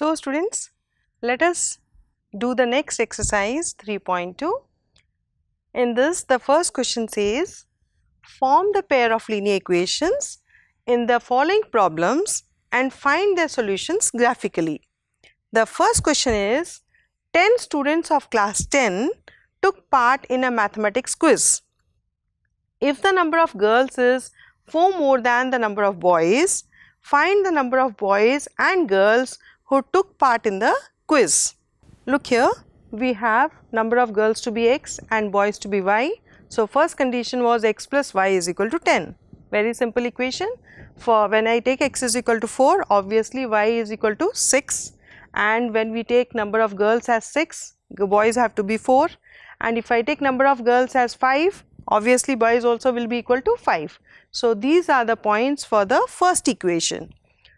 So students, let us do the next exercise 3.2. In this the first question says, form the pair of linear equations in the following problems and find their solutions graphically. The first question is, 10 students of class 10 took part in a mathematics quiz. If the number of girls is 4 more than the number of boys, find the number of boys and girls who took part in the quiz. Look here, we have number of girls to be x and boys to be y. So, first condition was x plus y is equal to 10. Very simple equation. For when I take x is equal to 4, obviously y is equal to 6 and when we take number of girls as 6, boys have to be 4 and if I take number of girls as 5, obviously boys also will be equal to 5. So, these are the points for the first equation.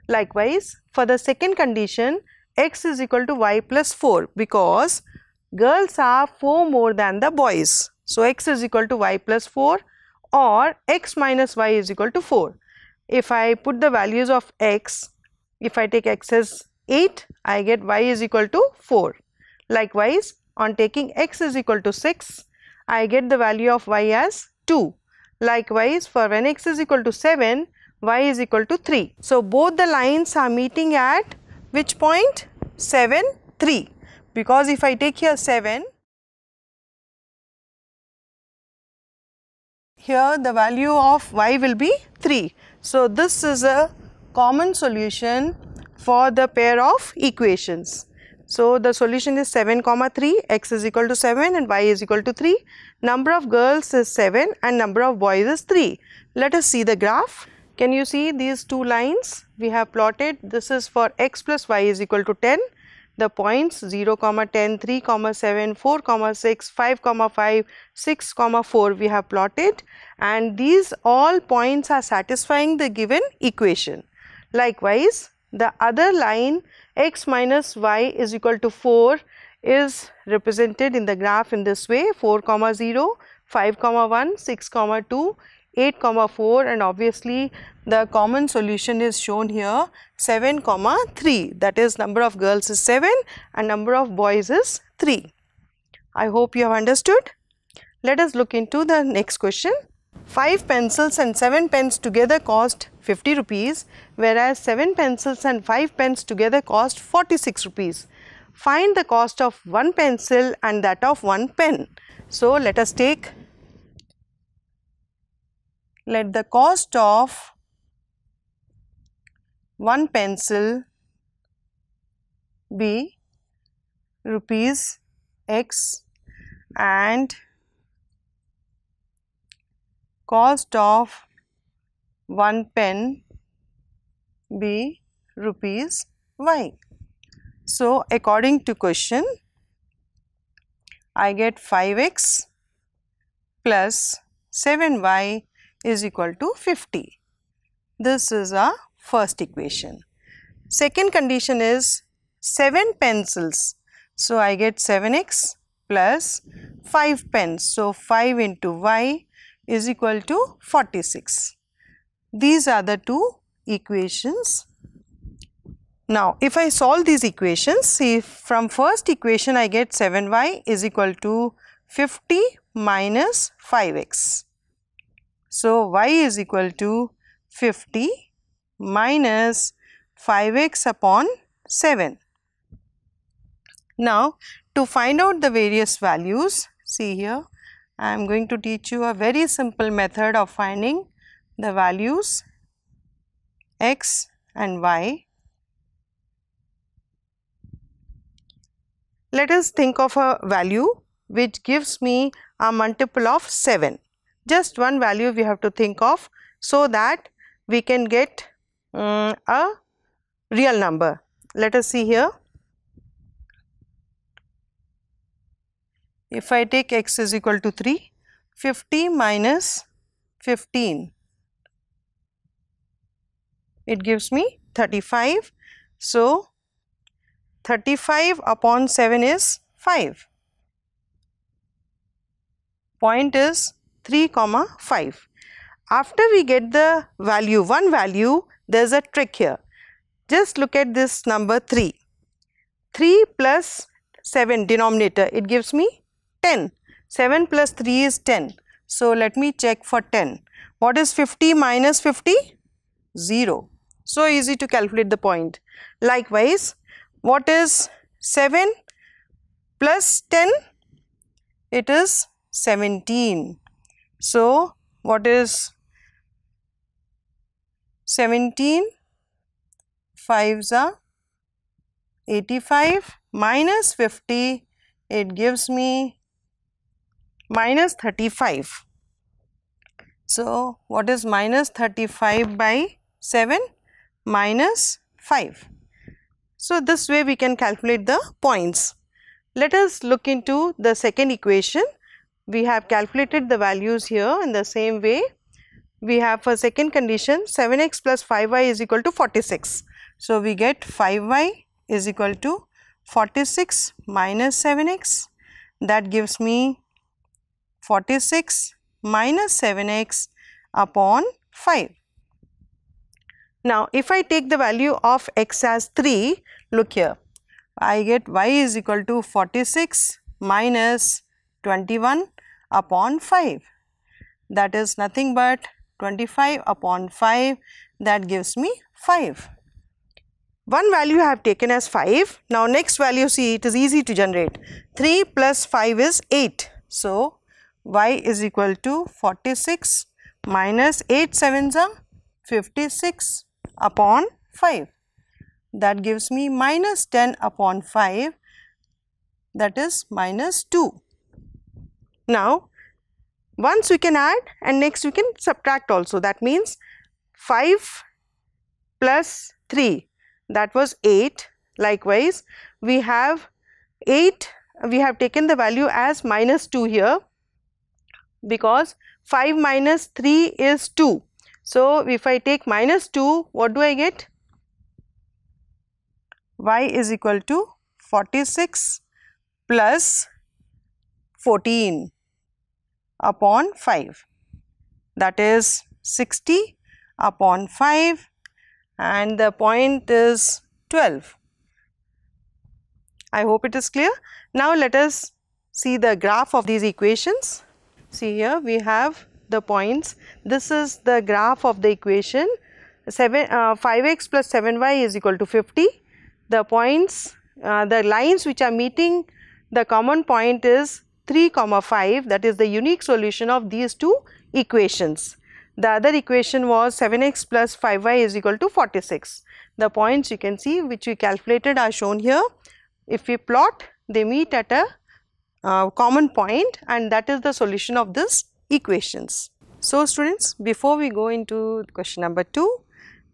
Likewise, for the second condition x is equal to y plus 4 because girls are 4 more than the boys. So, x is equal to y plus 4 or x minus y is equal to 4. If I put the values of x, if I take x as 8, I get y is equal to 4. Likewise, on taking x is equal to 6, I get the value of y as 2. Likewise, for when x is equal to 7, y is equal to 3. So, both the lines are meeting at which point? 7, 3 because if I take here 7, here the value of y will be 3. So, this is a common solution for the pair of equations. So, the solution is 7 comma 3 x is equal to 7 and y is equal to 3. Number of girls is 7 and number of boys is 3. Let us see the graph. Can you see these two lines? We have plotted. This is for x plus y is equal to 10 the points 0 comma 10 3 comma 7 4 comma 6 5 comma 5 6 comma 4 we have plotted. And these all points are satisfying the given equation. Likewise the other line x minus y is equal to 4 is represented in the graph in this way. 4 comma 0 5 comma 1 6 comma 2 8 comma 4 and obviously the common solution is shown here 7 comma 3 that is number of girls is 7 and number of boys is 3. I hope you have understood. Let us look into the next question. 5 pencils and 7 pens together cost 50 rupees whereas 7 pencils and 5 pens together cost 46 rupees. Find the cost of one pencil and that of one pen. So, let us take let the cost of one pencil be rupees x and cost of one pen be rupees y. So, according to question I get 5x plus 7y is equal to 50. This is our first equation. Second condition is 7 pencils. So, I get 7x plus 5 pens. So, 5 into y is equal to 46. These are the two equations. Now, if I solve these equations, see from first equation I get 7y is equal to 50 minus 5x. So, y is equal to 50 minus 5x upon 7. Now, to find out the various values, see here, I am going to teach you a very simple method of finding the values x and y. Let us think of a value which gives me a multiple of 7 just one value we have to think of so that we can get um, a real number. Let us see here. If I take x is equal to 3, 50 minus 15, it gives me 35. So, 35 upon 7 is 5. Point is 3 comma 5. After we get the value, one value, there is a trick here. Just look at this number 3. 3 plus 7 denominator it gives me 10 7 plus 3 is 10 so let me check for 10 what is 50 minus 50 0 so easy to calculate the point. Likewise what is 7 plus 10 it is 17 so what is 17 5s are 85 minus 50 it gives me minus 35 so what is minus 35 by 7 minus 5 so this way we can calculate the points. Let us look into the second equation we have calculated the values here in the same way we have for second condition 7x plus 5y is equal to 46. So, we get 5y is equal to 46 minus 7x that gives me 46 minus 7x upon 5. Now, if I take the value of x as 3, look here, I get y is equal to 46 minus 21 upon 5. That is nothing but 25 upon 5 that gives me 5. One value I have taken as 5. Now next value see it is easy to generate. 3 plus 5 is 8. So y is equal to 46 minus 8 sevens are 56 upon 5. That gives me minus 10 upon 5 that is minus 2. Now once we can add and next we can subtract also. That means 5 plus 3 that was 8 likewise we have 8 we have taken the value as minus 2 here because 5 minus 3 is 2 so if I take minus 2 what do I get? Y is equal to 46 plus 14 upon 5 that is 60 upon 5 and the point is 12. I hope it is clear. Now let us see the graph of these equations. See here we have the points. This is the graph of the equation 7 uh, 5x plus 7y is equal to 50. The points uh, the lines which are meeting the common point is 3 comma 5 that is the unique solution of these two equations. The other equation was 7x plus 5y is equal to 46. The points you can see which we calculated are shown here. If we plot they meet at a uh, common point and that is the solution of this equations. So students before we go into question number 2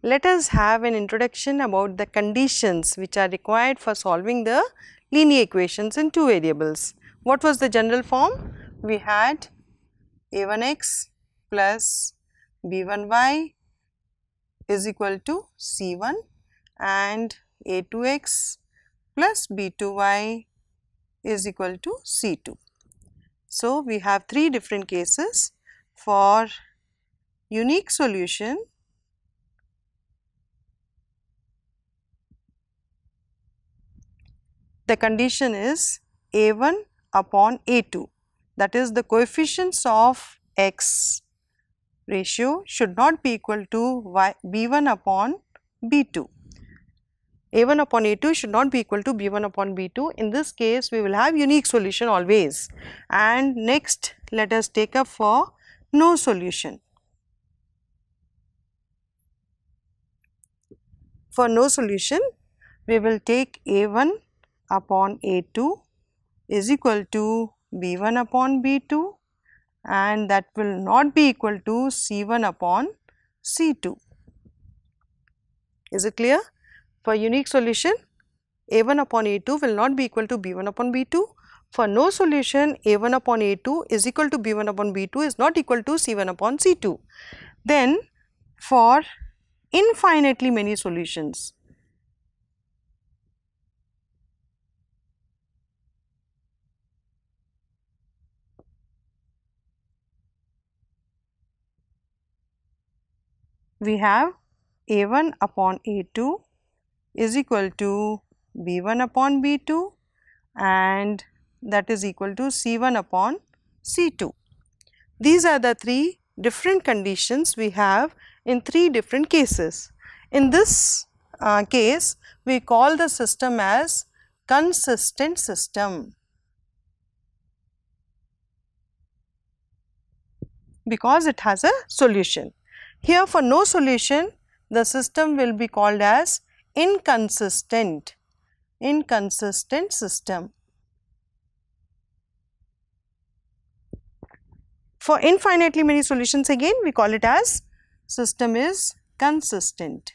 let us have an introduction about the conditions which are required for solving the linear equations in two variables. What was the general form? We had a1x plus b1y is equal to c1 and a2x plus b2y is equal to c2. So, we have three different cases for unique solution the condition is a1 upon A2 that is the coefficients of x ratio should not be equal to y, b1 upon b2. a1 upon a2 should not be equal to b1 upon b2. In this case we will have unique solution always and next let us take up for no solution. For no solution we will take a1 upon a2 is equal to B1 upon B2 and that will not be equal to C1 upon C2. Is it clear? For unique solution A1 upon A2 will not be equal to B1 upon B2. For no solution A1 upon A2 is equal to B1 upon B2 is not equal to C1 upon C2. Then for infinitely many solutions we have a1 upon a2 is equal to B1 upon B2 and that is equal to C1 upon C2. These are the three different conditions we have in three different cases. In this uh, case, we call the system as consistent system. because it has a solution. Here for no solution, the system will be called as inconsistent, inconsistent system. For infinitely many solutions again we call it as system is consistent.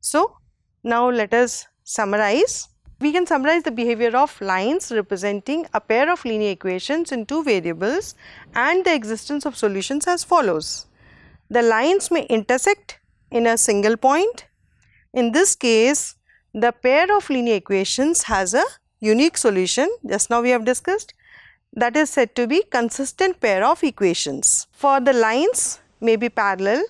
So, now let us summarize. We can summarize the behavior of lines representing a pair of linear equations in two variables and the existence of solutions as follows. The lines may intersect in a single point. In this case, the pair of linear equations has a unique solution just now we have discussed that is said to be consistent pair of equations. For the lines may be parallel.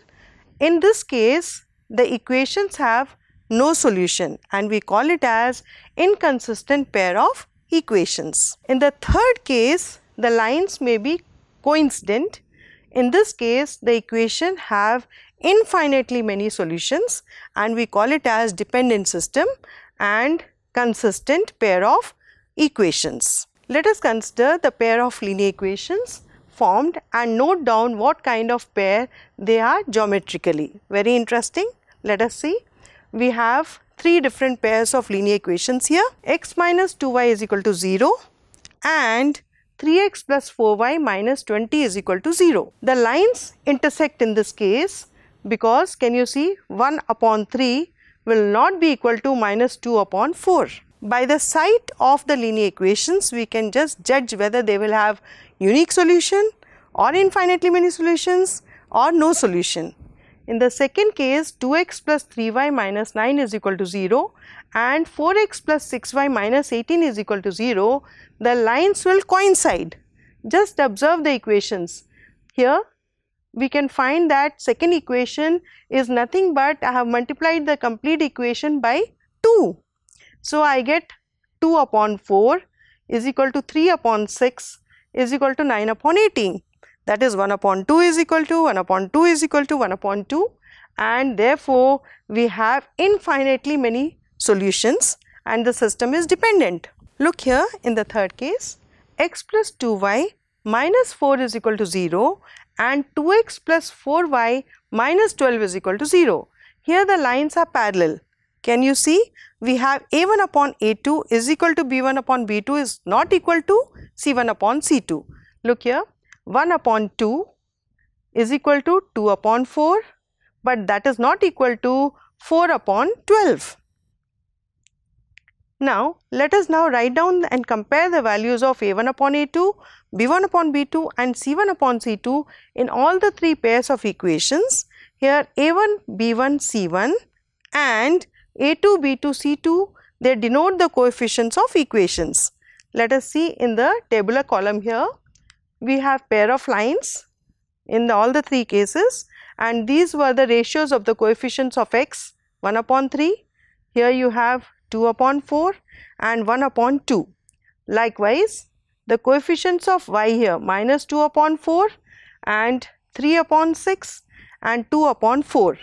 In this case, the equations have no solution and we call it as inconsistent pair of equations. In the third case, the lines may be coincident. In this case, the equation have infinitely many solutions and we call it as dependent system and consistent pair of equations. Let us consider the pair of linear equations formed and note down what kind of pair they are geometrically. Very interesting. Let us see. We have three different pairs of linear equations here. x minus 2y is equal to 0 and 3x plus 4y minus 20 is equal to 0. The lines intersect in this case because can you see 1 upon 3 will not be equal to minus 2 upon 4. By the sight of the linear equations we can just judge whether they will have unique solution or infinitely many solutions or no solution. In the second case 2x plus 3y minus 9 is equal to 0 and 4x plus 6y minus 18 is equal to 0, the lines will coincide. Just observe the equations. Here we can find that second equation is nothing but I have multiplied the complete equation by 2. So, I get 2 upon 4 is equal to 3 upon 6 is equal to 9 upon 18 that is 1 upon 2 is equal to 1 upon 2 is equal to 1 upon 2 and therefore, we have infinitely many solutions and the system is dependent. Look here in the third case x plus 2y minus 4 is equal to 0 and 2x plus 4y minus 12 is equal to 0. Here the lines are parallel. Can you see? We have a1 upon a2 is equal to b1 upon b2 is not equal to c1 upon c2. Look here 1 upon 2 is equal to 2 upon 4 but that is not equal to 4 upon 12. Now, let us now write down and compare the values of a1 upon a2, b1 upon b2 and c1 upon c2 in all the three pairs of equations. Here a1, b1, c1 and a2, b2, c2 they denote the coefficients of equations. Let us see in the tabular column here we have pair of lines in the, all the three cases and these were the ratios of the coefficients of x 1 upon 3. Here you have 2 upon 4 and 1 upon 2. Likewise, the coefficients of y here minus 2 upon 4 and 3 upon 6 and 2 upon 4.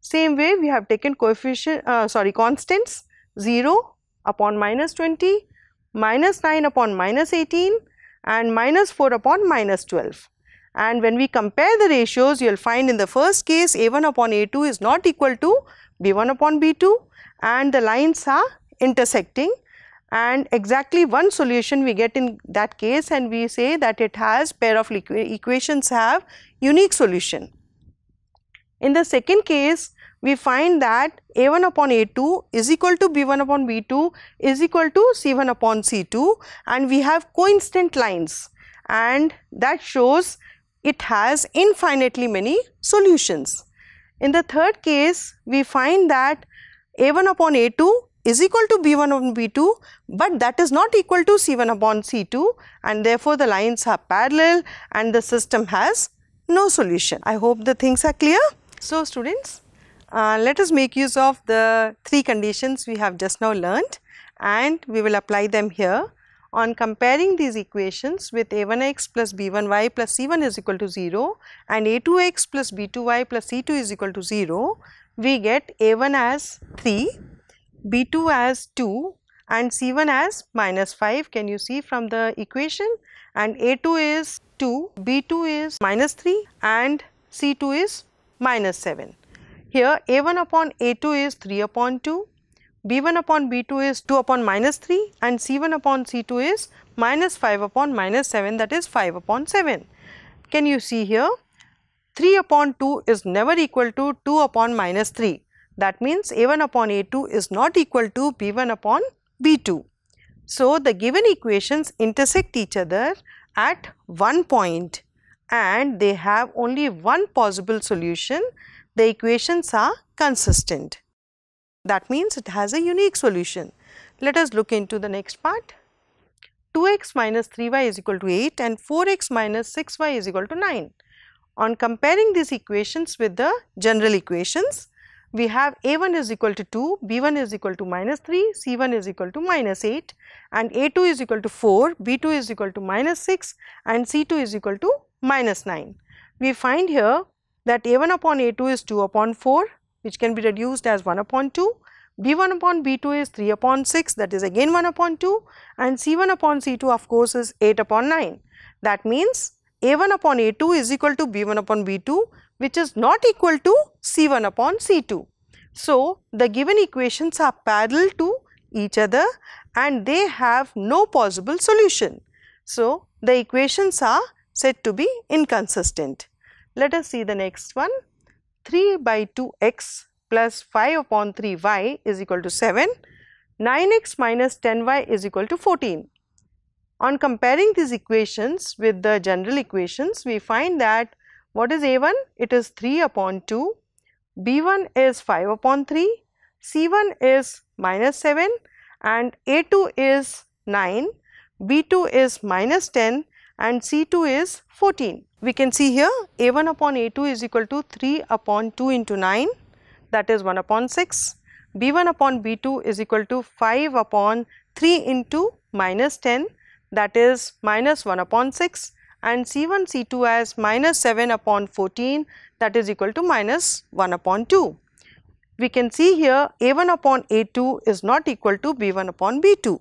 Same way we have taken coefficient uh, sorry constants 0 upon minus 20, minus 9 upon minus 18 and minus 4 upon minus 12. And when we compare the ratios, you will find in the first case A1 upon A2 is not equal to B1 upon B2 and the lines are intersecting and exactly one solution we get in that case and we say that it has pair of equations have unique solution. In the second case, we find that a1 upon a2 is equal to b1 upon b2 is equal to c1 upon c2 and we have coincident lines and that shows it has infinitely many solutions. In the third case, we find that a1 upon a2 is equal to b1 upon b2 but that is not equal to c1 upon c2 and therefore the lines are parallel and the system has no solution. I hope the things are clear. So students, uh, let us make use of the three conditions we have just now learnt and we will apply them here. On comparing these equations with a1x plus b1y plus c1 is equal to 0 and a2x plus b2y plus c2 is equal to 0, we get a1 as 3, b2 as 2 and c1 as minus 5 can you see from the equation and a2 is 2, b2 is minus 3 and c2 is minus 7. Here a1 upon a2 is 3 upon 2, b1 upon b2 is 2 upon minus 3 and c1 upon c2 is minus 5 upon minus 7 that is 5 upon 7. Can you see here 3 upon 2 is never equal to 2 upon minus 3. That means a1 upon a2 is not equal to b1 upon b2. So, the given equations intersect each other at one point and they have only one possible solution. The equations are consistent. That means it has a unique solution. Let us look into the next part. 2x minus 3y is equal to 8 and 4x minus 6y is equal to 9. On comparing these equations with the general equations, we have a1 is equal to 2, b1 is equal to minus 3, c1 is equal to minus 8 and a2 is equal to 4, b2 is equal to minus 6 and c2 is equal to minus 9. We find here that a1 upon a2 is 2 upon 4 which can be reduced as 1 upon 2, b1 upon b2 is 3 upon 6 that is again 1 upon 2 and c1 upon c2 of course is 8 upon 9. That means a1 upon a2 is equal to b1 upon b2 which is not equal to C1 upon C2. So, the given equations are parallel to each other and they have no possible solution. So, the equations are said to be inconsistent. Let us see the next one. 3 by 2x plus 5 upon 3y is equal to 7, 9x minus 10y is equal to 14. On comparing these equations with the general equations, we find that what is A1? It is 3 upon 2, B1 is 5 upon 3, C1 is minus 7 and A2 is 9, B2 is minus 10 and C2 is 14. We can see here A1 upon A2 is equal to 3 upon 2 into 9 that is 1 upon 6. B1 upon B2 is equal to 5 upon 3 into minus 10 that is minus 1 upon 6 and C1 C2 as minus 7 upon 14 that is equal to minus 1 upon 2. We can see here A1 upon A2 is not equal to B1 upon B2.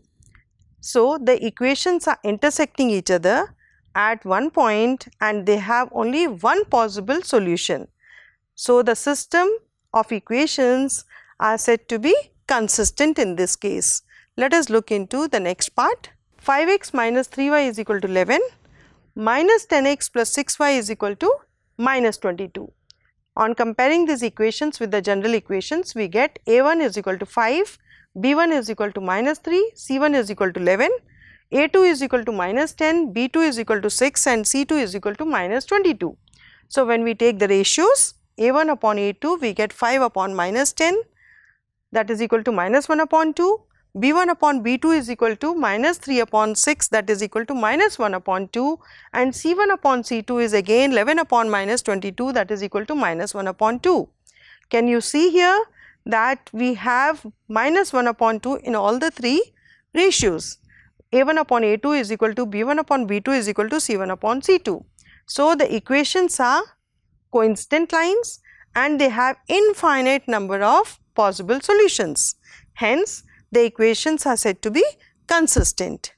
So, the equations are intersecting each other at one point and they have only one possible solution. So, the system of equations are said to be consistent in this case. Let us look into the next part. 5x minus 3y is equal to 11 minus 10x plus 6y is equal to minus 22. On comparing these equations with the general equations, we get a1 is equal to 5, b1 is equal to minus 3, c1 is equal to 11, a2 is equal to minus 10, b2 is equal to 6 and c2 is equal to minus 22. So, when we take the ratios a1 upon a2 we get 5 upon minus 10 that is equal to minus 1 upon 2 b1 upon b2 is equal to minus 3 upon 6 that is equal to minus 1 upon 2 and c1 upon c2 is again 11 upon minus 22 that is equal to minus 1 upon 2. Can you see here that we have minus 1 upon 2 in all the three ratios. A1 upon a2 is equal to b1 upon b2 is equal to c1 upon c2. So, the equations are coincident lines and they have infinite number of possible solutions. Hence, the equations are said to be consistent.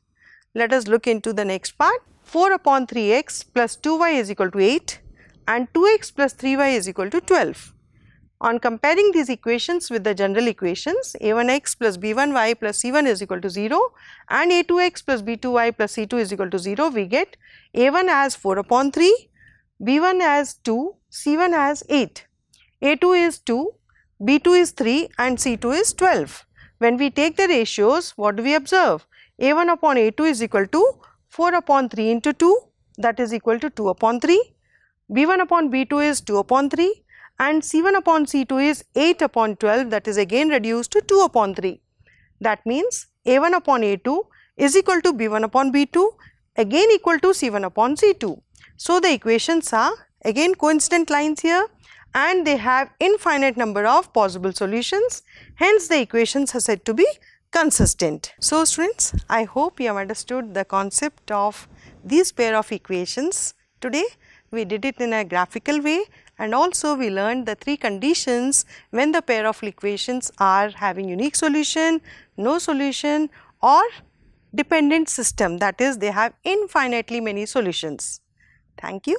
Let us look into the next part. 4 upon 3x plus 2y is equal to 8 and 2x plus 3y is equal to 12. On comparing these equations with the general equations a1x plus b1y plus c1 is equal to 0 and a2x plus b2y plus c2 is equal to 0 we get a1 as 4 upon 3, b1 as 2, c1 as 8, a2 is 2, b2 is 3 and c2 is 12. When we take the ratios, what do we observe? A1 upon A2 is equal to 4 upon 3 into 2 that is equal to 2 upon 3. B1 upon B2 is 2 upon 3 and C1 upon C2 is 8 upon 12 that is again reduced to 2 upon 3. That means A1 upon A2 is equal to B1 upon B2 again equal to C1 upon C2. So, the equations are again coincident lines here and they have infinite number of possible solutions hence the equations are said to be consistent. So students I hope you have understood the concept of these pair of equations today we did it in a graphical way and also we learned the three conditions when the pair of equations are having unique solution, no solution or dependent system that is they have infinitely many solutions. Thank you.